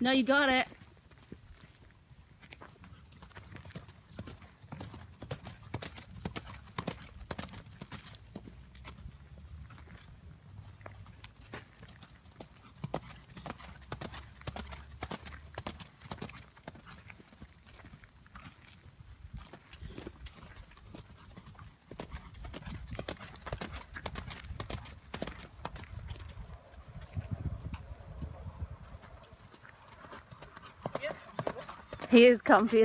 No, you got it. He is comfy.